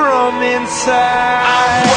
from inside.